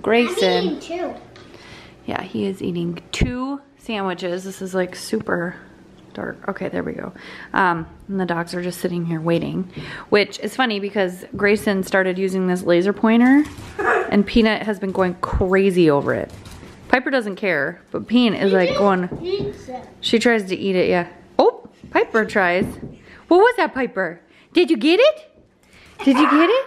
Grayson. I'm eating too. Yeah, he is eating two sandwiches. This is like super dark. Okay, there we go. Um, and the dogs are just sitting here waiting, which is funny because Grayson started using this laser pointer and Peanut has been going crazy over it. Piper doesn't care, but Peanut is like going, she tries to eat it, yeah. Oh, Piper tries. What was that, Piper? Did you get it? Did you get it?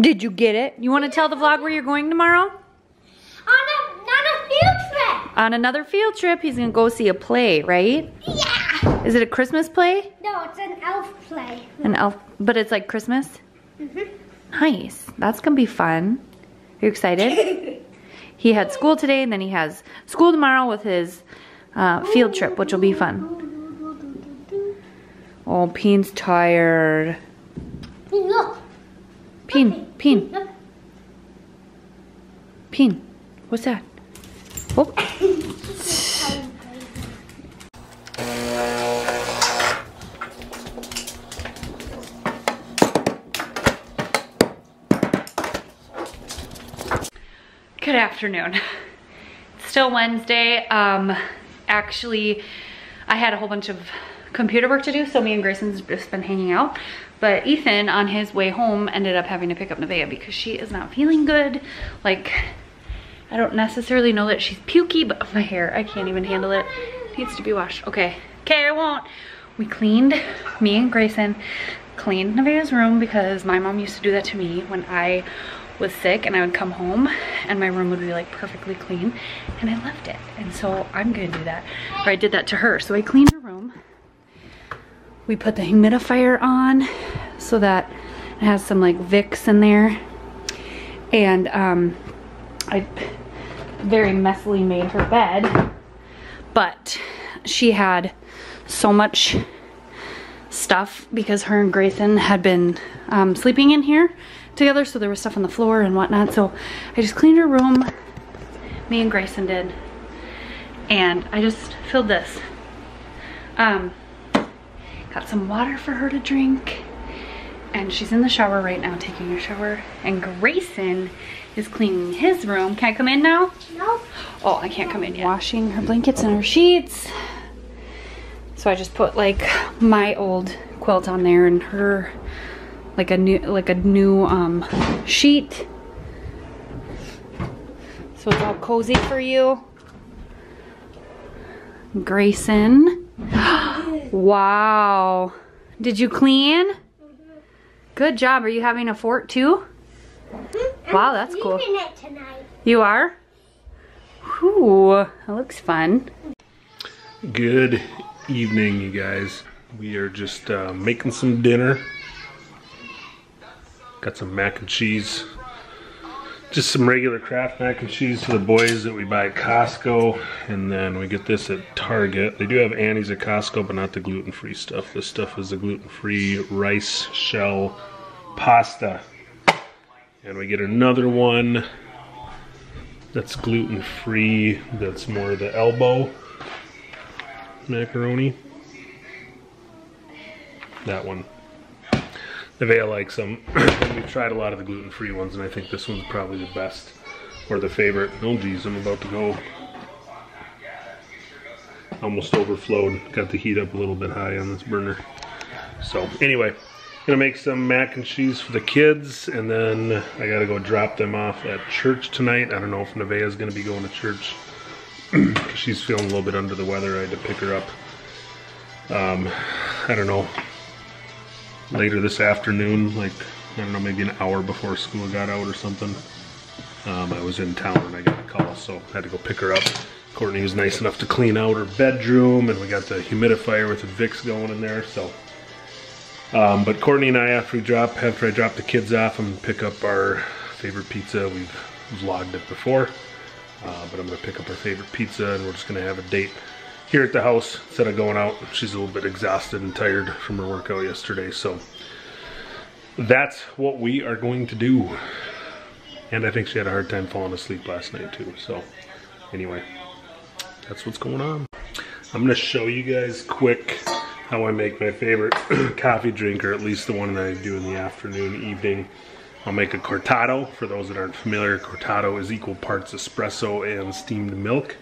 Did you get it? You want to tell the vlog where you're going tomorrow? On a, on a field trip. On another field trip, he's gonna go see a play, right? Yeah. Is it a Christmas play? No, it's an elf play. An elf, but it's like Christmas? Mhm. Nice. That's gonna be fun. Are you excited? he had school today and then he has school tomorrow with his uh, field trip, which will be fun. Oh, Peen's tired. Hey, look. Peen, Look. Peen. What's that? Oh, Good afternoon. It's still Wednesday. Um, actually, I had a whole bunch of computer work to do, so me and Grayson's just been hanging out. But Ethan, on his way home, ended up having to pick up Nevaeh because she is not feeling good. Like, I don't necessarily know that she's pukey, but my hair, I can't even handle it. Needs to be washed. Okay, okay, I won't. We cleaned, me and Grayson cleaned Nevaeh's room because my mom used to do that to me when I was sick and I would come home and my room would be like perfectly clean and I left it. And so I'm gonna do that. Or I did that to her. So I cleaned. We put the humidifier on so that it has some like Vicks in there. And um, I very messily made her bed. But she had so much stuff because her and Grayson had been um, sleeping in here together so there was stuff on the floor and whatnot so I just cleaned her room me and Grayson did and I just filled this um, got some water for her to drink and she's in the shower right now taking a shower and Grayson is cleaning his room can I come in now No. Oh, I can't come in yet. Washing her blankets and her sheets. So I just put like my old quilt on there and her like a new like a new um sheet. So it's all cozy for you. Grayson. wow. Did you clean? Good job. Are you having a fort too? Wow, that's cool. Cleaning it tonight. You are? Whew, that looks fun. Good evening, you guys. We are just uh, making some dinner. Got some mac and cheese. Just some regular Kraft mac and cheese for the boys that we buy at Costco. And then we get this at Target. They do have Annie's at Costco, but not the gluten-free stuff. This stuff is the gluten-free rice shell pasta. And we get another one that's gluten-free. That's more the elbow macaroni. That one. Nevaeh likes them. We've tried a lot of the gluten-free ones, and I think this one's probably the best or the favorite. Oh geez, I'm about to go. Almost overflowed. Got the heat up a little bit high on this burner. So anyway, gonna make some mac and cheese for the kids, and then I gotta go drop them off at church tonight. I don't know if Nevaeh's gonna be going to church. She's feeling a little bit under the weather. I had to pick her up. Um, I don't know, later this afternoon, like, I don't know, maybe an hour before school got out or something. Um, I was in town and I got a call, so I had to go pick her up. Courtney was nice enough to clean out her bedroom, and we got the humidifier with the Vicks going in there, so. Um, but Courtney and I, after we drop, after I drop the kids off, I'm gonna pick up our favorite pizza. We've vlogged it before, uh, but I'm gonna pick up our favorite pizza, and we're just gonna have a date here at the house instead of going out. She's a little bit exhausted and tired from her workout yesterday, so that's what we are going to do. And I think she had a hard time falling asleep last night too. So anyway, that's what's going on. I'm gonna show you guys quick how I make my favorite coffee drink, or at least the one that I do in the afternoon, evening. I'll make a cortado. For those that aren't familiar, cortado is equal parts espresso and steamed milk.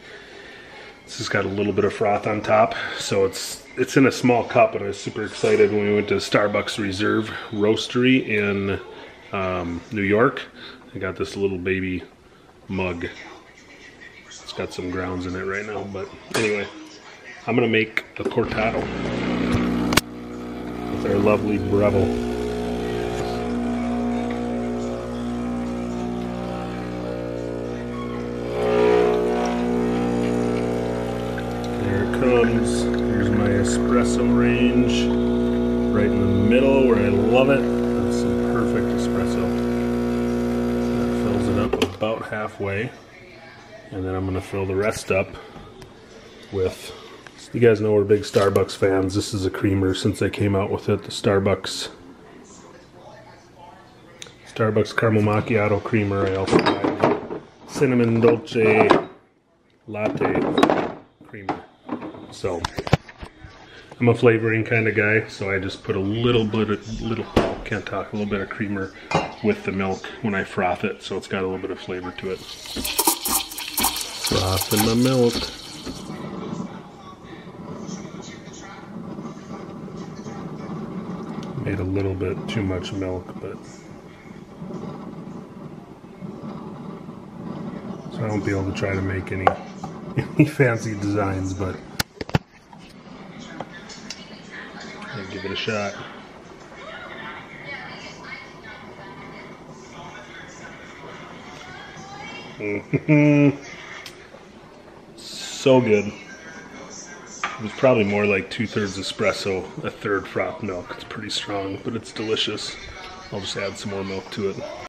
This has got a little bit of froth on top, so it's it's in a small cup, and I was super excited when we went to Starbucks Reserve Roastery in um, New York. I got this little baby mug. It's got some grounds in it right now, but anyway, I'm gonna make a cortado with our lovely Breville. Comes. Here's my espresso range. Right in the middle where I love it. That's some perfect espresso. That fills it up about halfway. And then I'm going to fill the rest up with. You guys know we're big Starbucks fans. This is a creamer since they came out with it. The Starbucks Starbucks caramel macchiato creamer. I also have cinnamon dolce latte. So I'm a flavoring kind of guy, so I just put a little bit of little can't talk a little bit of creamer with the milk when I froth it, so it's got a little bit of flavor to it. Froth in my milk. Made a little bit too much milk, but so I won't be able to try to make any any fancy designs, but I'll give it a shot. Mm-hmm. so good. It was probably more like two thirds espresso, a third froth milk. It's pretty strong, but it's delicious. I'll just add some more milk to it.